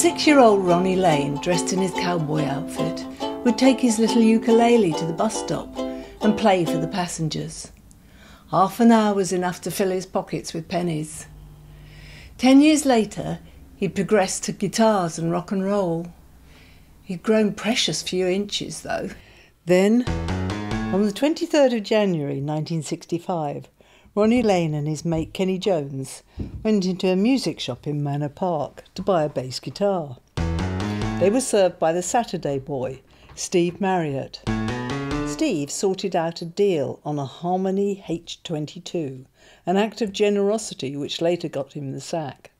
Six year old Ronnie Lane, dressed in his cowboy outfit, would take his little ukulele to the bus stop and play for the passengers. Half an hour was enough to fill his pockets with pennies. Ten years later, he'd progressed to guitars and rock and roll. He'd grown precious few inches, though. Then, on the 23rd of January 1965, Ronnie Lane and his mate Kenny Jones went into a music shop in Manor Park to buy a bass guitar. They were served by the Saturday boy, Steve Marriott. Steve sorted out a deal on a Harmony H22, an act of generosity which later got him the sack.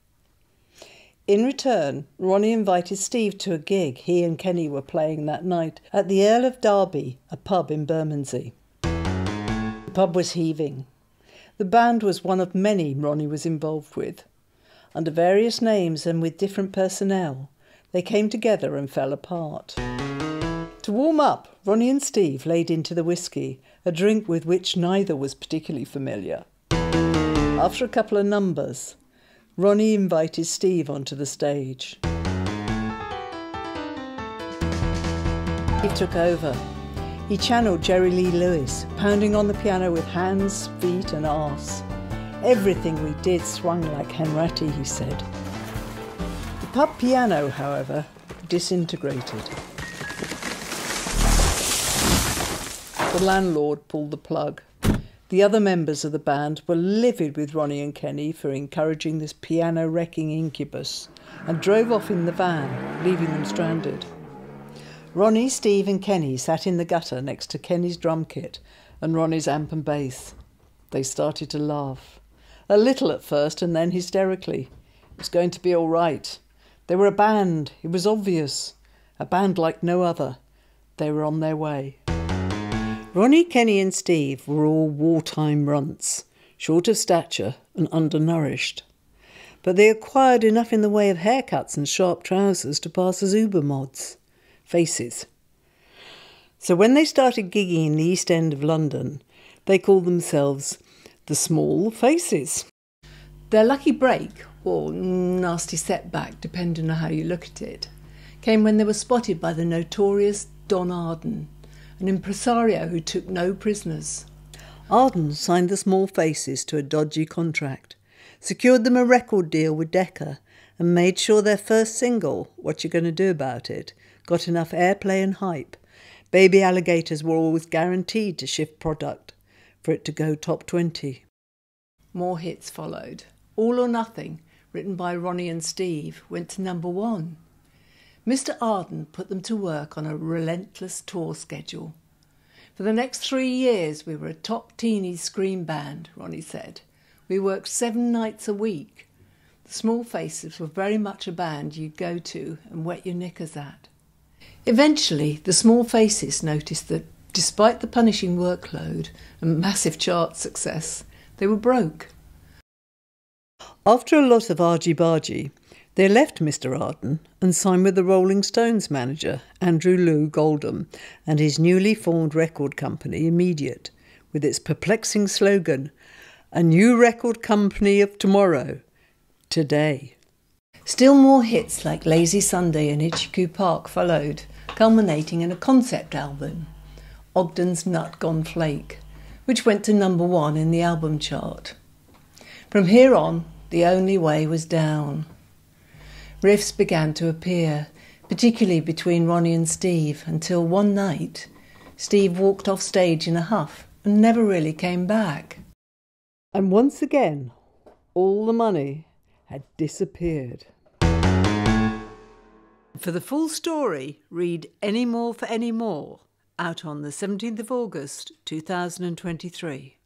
In return, Ronnie invited Steve to a gig he and Kenny were playing that night at the Earl of Derby, a pub in Bermondsey. The pub was heaving. The band was one of many Ronnie was involved with. Under various names and with different personnel, they came together and fell apart. To warm up, Ronnie and Steve laid into the whisky, a drink with which neither was particularly familiar. After a couple of numbers, Ronnie invited Steve onto the stage. He took over he channeled Jerry Lee Lewis, pounding on the piano with hands, feet, and arse. Everything we did swung like Hanratty, he said. The pub piano, however, disintegrated. The landlord pulled the plug. The other members of the band were livid with Ronnie and Kenny for encouraging this piano wrecking incubus and drove off in the van, leaving them stranded. Ronnie, Steve, and Kenny sat in the gutter next to Kenny's drum kit and Ronnie's amp and bass. They started to laugh. A little at first and then hysterically. It was going to be all right. They were a band, it was obvious. A band like no other. They were on their way. Ronnie, Kenny, and Steve were all wartime runts, short of stature and undernourished. But they acquired enough in the way of haircuts and sharp trousers to pass as Uber mods faces. So when they started gigging in the East End of London, they called themselves the Small Faces. Their lucky break, or nasty setback, depending on how you look at it, came when they were spotted by the notorious Don Arden, an impresario who took no prisoners. Arden signed the Small Faces to a dodgy contract, secured them a record deal with Decca, and made sure their first single, What You Gonna Do About It, got enough airplay and hype. Baby alligators were always guaranteed to shift product for it to go top 20. More hits followed. All or Nothing, written by Ronnie and Steve, went to number one. Mr. Arden put them to work on a relentless tour schedule. For the next three years, we were a top teeny scream band, Ronnie said. We worked seven nights a week. The Small Faces were very much a band you'd go to and wet your knickers at. Eventually, the small faces noticed that despite the punishing workload and massive chart success, they were broke. After a lot of argy-bargy, they left Mr. Arden and signed with the Rolling Stones manager, Andrew Loog Oldham, and his newly formed record company, Immediate, with its perplexing slogan, A New Record Company of Tomorrow, Today. Still more hits like Lazy Sunday and Itchycoo Park followed, culminating in a concept album, Ogden's Nut Gone Flake, which went to number one in the album chart. From here on, the only way was down. Rifts began to appear, particularly between Ronnie and Steve, until one night Steve walked off stage in a huff and never really came back. And once again, all the money had disappeared. For the full story, read Any More for Any More, out on the 17th of August 2023.